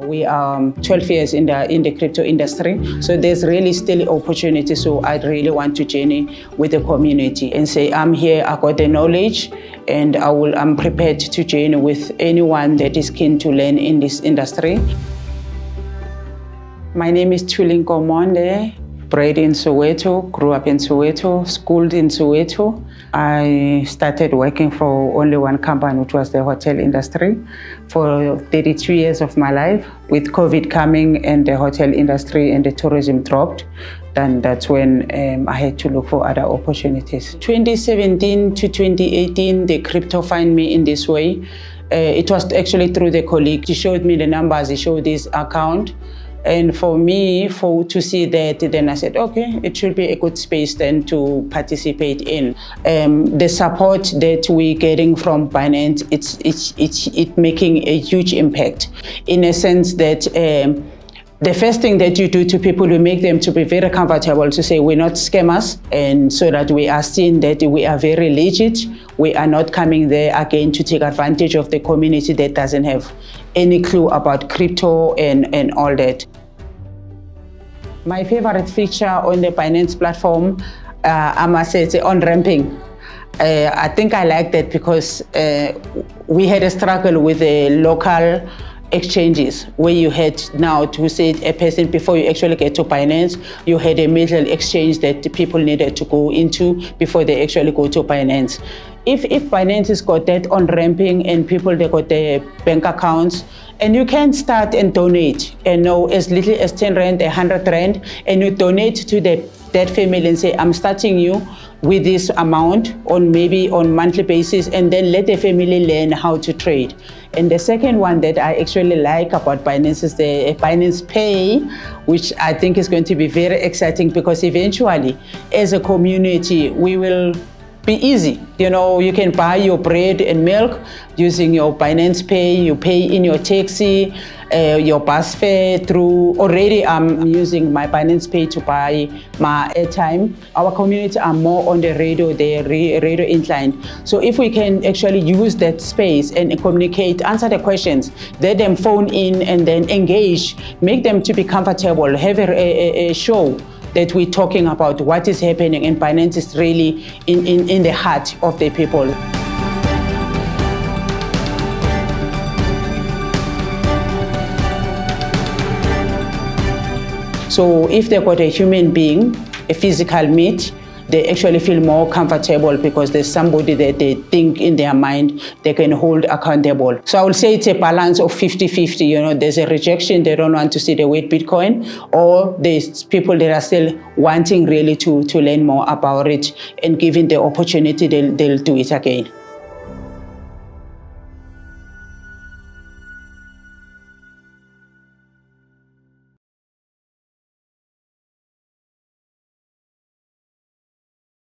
We are um, 12 years in the in the crypto industry, so there's really still opportunity. So I really want to journey with the community and say I'm here. I got the knowledge, and I will. I'm prepared to journey with anyone that is keen to learn in this industry. My name is Thuli Nkomonde bred in Soweto, grew up in Soweto, schooled in Soweto. I started working for only one company, which was the hotel industry, for 32 years of my life. With COVID coming and the hotel industry and the tourism dropped, then that's when um, I had to look for other opportunities. 2017 to 2018, the crypto find me in this way. Uh, it was actually through the colleague. He showed me the numbers, he showed this account. And for me, for to see that, then I said, okay, it should be a good space then to participate in. Um, the support that we're getting from Binance, it's it's it's it making a huge impact, in a sense that. Um, the first thing that you do to people, you make them to be very comfortable to say we're not scammers, and so that we are seen that we are very legit. We are not coming there again to take advantage of the community that doesn't have any clue about crypto and, and all that. My favorite feature on the Binance platform, uh, I must say, it's on ramping. Uh, I think I like that because uh, we had a struggle with the local exchanges where you had now to say a person before you actually get to Binance, you had a middle exchange that people needed to go into before they actually go to Binance. If, if Binance has got that on ramping and people they got their bank accounts, and you can start and donate, and know as little as 10 rand, 100 rand, and you donate to the that family and say, I'm starting you with this amount on maybe on monthly basis, and then let the family learn how to trade. And the second one that I actually like about Binance is the Binance Pay, which I think is going to be very exciting because eventually, as a community, we will be easy. You know, you can buy your bread and milk using your Binance Pay, you pay in your taxi, uh, your bus fare through, already I'm using my Binance Pay to buy my airtime. Our community are more on the radio, they're radio inclined. So if we can actually use that space and communicate, answer the questions, let them phone in and then engage, make them to be comfortable, have a, a, a show that we're talking about what is happening and Binance is really in, in, in the heart of the people. So if they've got a human being, a physical meet, they actually feel more comfortable because there's somebody that they think in their mind they can hold accountable. So I would say it's a balance of 50-50. You know, there's a rejection, they don't want to see the weight Bitcoin, or there's people that are still wanting really to, to learn more about it and given the opportunity, they'll, they'll do it again.